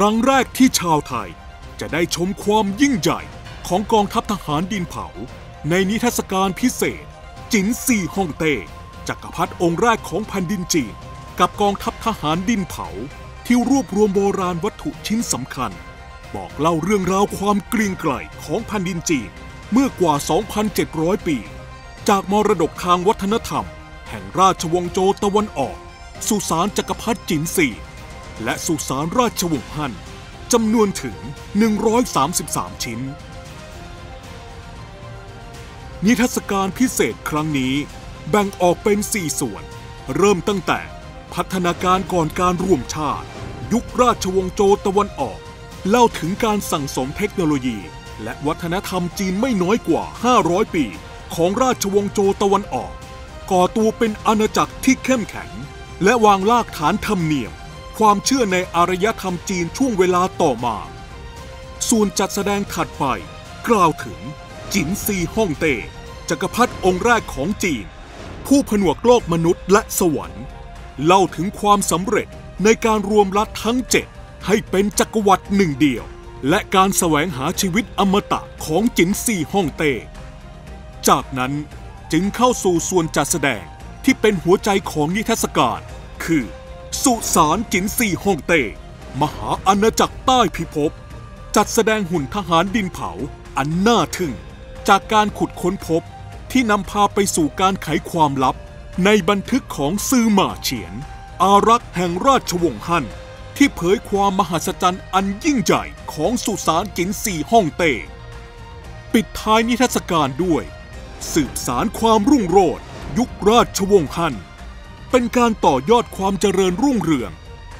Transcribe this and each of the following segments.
ครั้งแรกที่ชาวไทย จะได้ชมความยิ่งใหญ่ของกองทัพทหารดินเผา ในนิทรรศการพิเศษ จินซีฮ่องเต้จักรพรรดิองค์แรกของแผ่นดินจีน กับกองทัพทหารดินเผา ที่รวบรวมโบราณวัตถุชิ้นสำคัญ บอกเล่าเรื่องราวความเกรียงไกรของแผ่นดินจีนเมื่อกว่า 2,700 ปี จากมรดกทางวัฒนธรรม แห่งราชวงศ์โจตะวันออก สุสานจักรพรรดิจินซี และสุสานราชวงศ์ฮั่นจำนวนถึง 133 ชิ้น นิทรรศการพิเศษครั้งนี้ แบ่งออกเป็น 4 ส่วน เริ่มตั้งแต่พัฒนาการก่อนการร่วมชาติ ยุคราชวงศ์โจตะวันออก เล่าถึงการสั่งสมเทคโนโลยี และวัฒนธรรมจีนไม่น้อยกว่า 500 ปี ของราชวงศ์โจตะวันออก ก่อตัวเป็นอาณาจักรที่เข้มแข็ง และวางรากฐานธรรมเนียม ความเชื่อในอารยธรรมจีนช่วงเวลาต่อมา ส่วนจัดแสดงถัดไป กล่าวถึงจินซีฮ่องเต้จักรพรรดิองค์แรกของจีน ผู้ผนวกโลกมนุษย์และสวรรค์ เล่าถึงความสำเร็จในการรวมรัฐทั้งเจ็ดให้เป็นจักรวรรดิหนึ่งเดียว และการแสวงหาชีวิตอมตะของจินซีฮ่องเต้จากนั้นจึงเข้าสู่ส่วนจัดแสดงที่เป็นหัวใจของนิทรรศการ คือ สุสานจินซีฮ่องเต้มหาอาณาจักรใต้พิภพ จัดแสดงหุ่นทหารดินเผาอันน่าทึ่ง จากการขุดค้นพบที่นำพาไปสู่การไขความลับ ในบันทึกของซือหมาเฉียน อารักษ์แห่งราชวงศ์ฮั่น ที่เผยความมหัศจรรย์อันยิ่งใหญ่ของสุสานจินซีฮ่องเต้ปิดท้ายนิทรรศการด้วย สืบสารความรุ่งโรจน์ยุคราชวงศ์ฮั่น เป็นการต่อยอดความเจริญรุ่งเรือง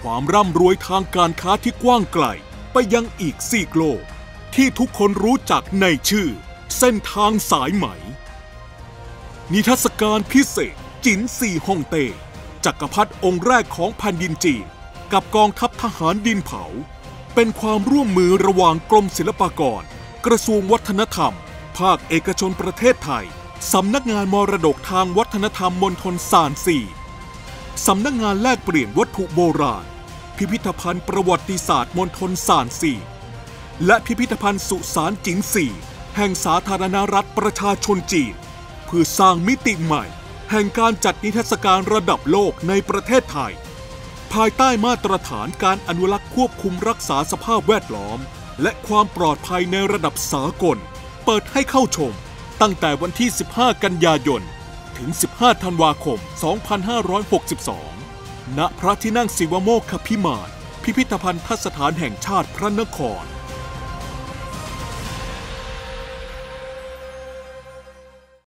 ความร่ำรวยทางการค้าที่กว้างไกล ไปยังอีกซีกโลก ที่ทุกคนรู้จักในชื่อ เส้นทางสายไหม นิทรรศการพิเศษจินซีฮ่องเต้จักรพรรดิองค์แรกของแผ่นดินจีน กับกองทัพทหารดินเผา เป็นความร่วมมือระหว่างกรมศิลปากร กระทรวงวัฒนธรรม ภาคเอกชนประเทศไทย สำนักงานมรดกทางวัฒนธรรมมณฑลซานซี สำนักงานแลกเปลี่ยนวัตถุโบราณ พิพิธภัณฑ์ประวัติศาสตร์มณฑลซานซีและพิพิธภัณฑ์สุสานจิงซีแห่งสาธารณรัฐประชาชนจีน เพื่อสร้างมิติใหม่ แห่งการจัดนิทรรศการระดับโลกในประเทศไทย ภายใต้มาตรฐานการอนุรักษ์ควบคุมรักษาสภาพแวดล้อม และความปลอดภัยในระดับสากล เปิดให้เข้าชม ตั้งแต่วันที่ 15 กันยายน ถึง 15 ธันวาคม 2562 ณ พระที่นั่งศิวโมกขพิมาน พิพิธภัณฑ์สถานแห่งชาติพระนคร